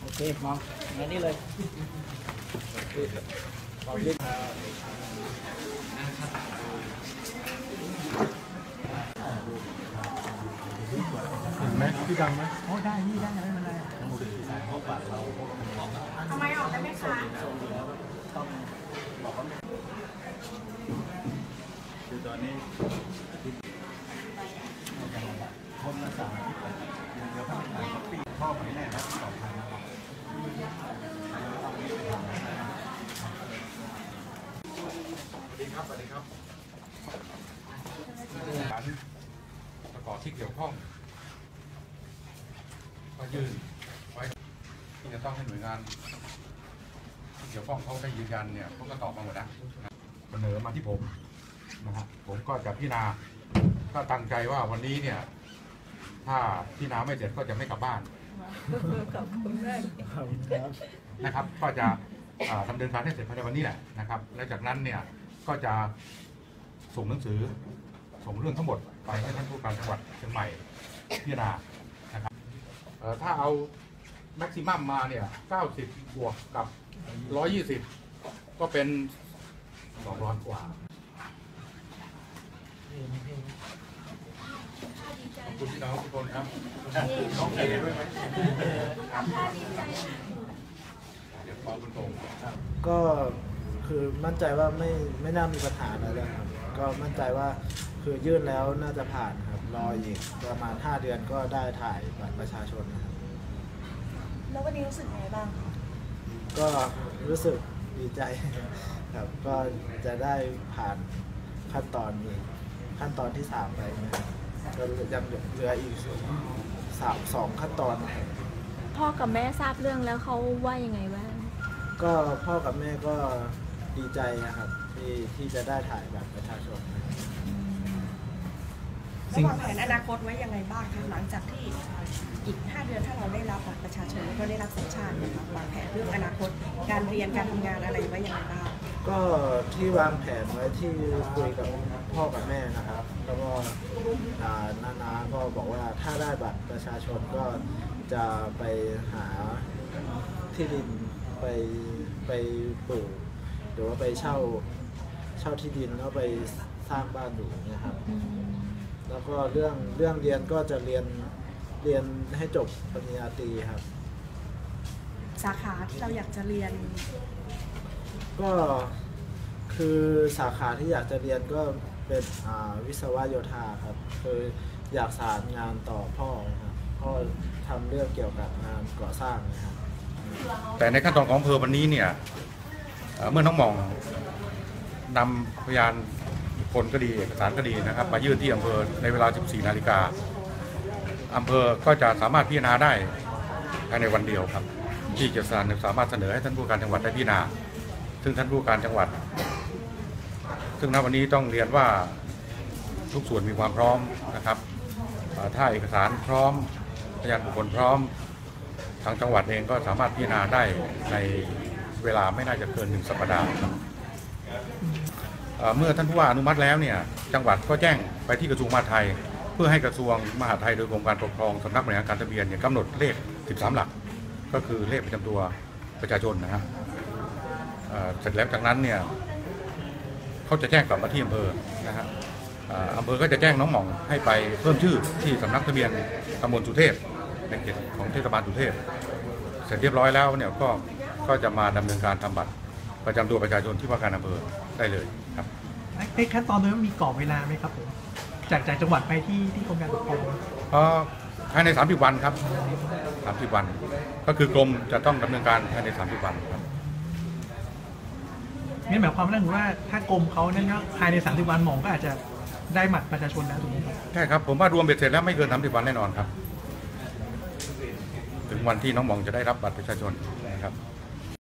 โอเคมองมานี่เลยเห็นไหมพี่ดังไหมโอ้ได้นี่ได้ไม่เป็นไรทำไมออกได้ไหมคะคือตอนนี้ คนละสามเดี๋ยวข้างหลังเขาปีพ่อไปแน่นะสองพันนะครับสวัสดีครับสวัสดีครับการประกอบที่เกี่ยวข้องก็ยื่นไว้ที่จะต้องให้หน่วยงานที่เกี่ยวข้องเขาได้ยืนยันเนี่ยเขาก็ตอบมาหมดแล้วเสนอมาที่ผมนะฮะผมก็จะพิจารณา ก็ตั้งใจว่าวันนี้เนี่ย ถ้าพิจารณาไม่เสร็จก็จะไม่กลับบ้านนะครับ ก็จะอ่าดำเนินการให้เสร็จภายในวันนี้แหละนะครับและจากนั้นเนี่ยก็จะส่งหนังสือส่งเรื่องทั้งหมดไปให้ท่านผู้การจังหวัดเชียงใหม่พิจารณานะครับเอ่อถ้าเอาแม็กซิมัมมาเนี่ย 90 บวกกับ 120 ก็เป็น 200 กว่า ขอบคุณพี่น้องทุกคนครับน้องเอด้วยไหมครับเดี๋ยวขอคุณตรงก็คือมั่นใจว่าไม่ไม่น่ามีปัญหาอะไรเลยครับ ก็มั่นใจว่าคือยื่นแล้วน่าจะผ่านครับ รออีกประมาณ 5 เดือนก็ได้ถ่ายบัตรประชาชนนะครับ แล้ววันนี้รู้สึกไงบ้างคะก็รู้สึกดีใจครับ ก็จะได้ผ่านขั้นตอนนี้ ขั้นตอนที่3ไปนะครับก็ยังเหลืออีกสามสองขั้นตอนนะครับพ่อกับแม่ทราบเรื่องแล้วเขาว่ายังไงบ้าง ก็พ่อกับแม่ก็ดีใจนะครับที่ที่จะได้ถ่ายบัตรประชาชนนะครับแล้ววางแผนอนาคตไว้ยังไงบ้างคะหลังจากที่อีก 5 เดือนถ้าเราได้รับบัตรประชาชนแล้วก็ได้รับสัญชาติเนะคะวางแผนเรื่องอนาคต การเรียนการทำงานอะไรไว้ยังไงบ้างก็ที่วางแผนไว้ที่คุยกับ พ่อกับแม่นะครับ แล้วก็อ่านานาก็บอกว่าถ้าได้บัตรประชาชนก็จะไปหาที่ดินไปไปปลูกหรือว่าไปเช่าเช่าที่ดินแล้วไปสร้างบ้านอยู่นะครับ แล้วก็เรื่องเรื่องเรียนก็จะเรียนเรียนให้จบปริญญาตรีครับ สาขาที่เราอยากจะเรียน ก็คือสาขาที่อยากจะเรียนก็ เป็นวิศวะโยธาครับคืออยากสารงานต่อพ่อนะครับพ่อทำเรื่องเกี่ยวกับงานก่อสร้างนะครับแต่ในขั้นตอนของอำเภอวันนี้เนี่ยเอ่อเมื่อน้องหมองนำพยานบุคคลก็ดีเอกสารก็ดีนะครับ มายื่นที่อำเภอในเวลา 14 นาฬิกาอำเภอก็จะสามารถพิจารณาได้ภายในวันเดียวครับ ที่จะสามารถเสนอให้ท่านผู้การจังหวัดได้พิจารณา ซึ่งท่านผู้การจังหวัด ซึ่งณวันนี้ต้องเรียนว่าทุกส่วนมีความพร้อมนะครับถ้าเอกสารพร้อมพยานบุคคลพร้อม ทางจังหวัดเองก็สามารถพิจารณาได้ในเวลาไม่น่าจะเกินหนึ่งสัปดาห์เมื่อท่านผู้ว่าอนุมัติแล้วเนี่ยจังหวัดก็แจ้งไปที่กระทรวงมหาดไทย เพื่อให้กระทรวงมหาดไทยโดยกรมการปกครองสำนักบริหารการทะเบียนเนี่ยกำหนดเลข 13 หลัก ก็คือเลขประจำตัวประชาชนนะฮะเสร็จแล้วจากนั้นเนี่ย เขาจะแจ้งกลับมาที่อำเภอนะฮะเอ่ออำเภอก็จะแจ้งน้องหม่องให้ไปเพิ่มชื่อที่สำนักทะเบียนตำบลสุเทพในเขตของเทศบาลสุเทพเสร็จเรียบร้อยแล้วเนี่ยก็ก็จะมาดำเนินการทำบัตรประจำตัวประชาชนที่ว่าการอำเภอได้เลยครับในขั้นตอนนี้นมีกรอบเวลาไหมครับผมจากจากจังหวัดไปที่ที่กรมการปกครองเพราะภายใน 30 วันครับ 30 วัน ก็คือกรมจะต้องดำเนินการภายใน 30 วันครับงั้ นี่หมายความว่าถ้าสมมติว่าถ้ากรมเขาเนี่ยนภายใน 30 วันหมองก็อาจจะได้บัตรประชาชนแล้วถูกไหมครับใช่ครับ ผมว่ารวมเบ็ดเสร็จแล้วไม่เกิน 30 วันแน่นอนครับ ถึงวันที่น้องหมองจะได้รับบัตรประชาชน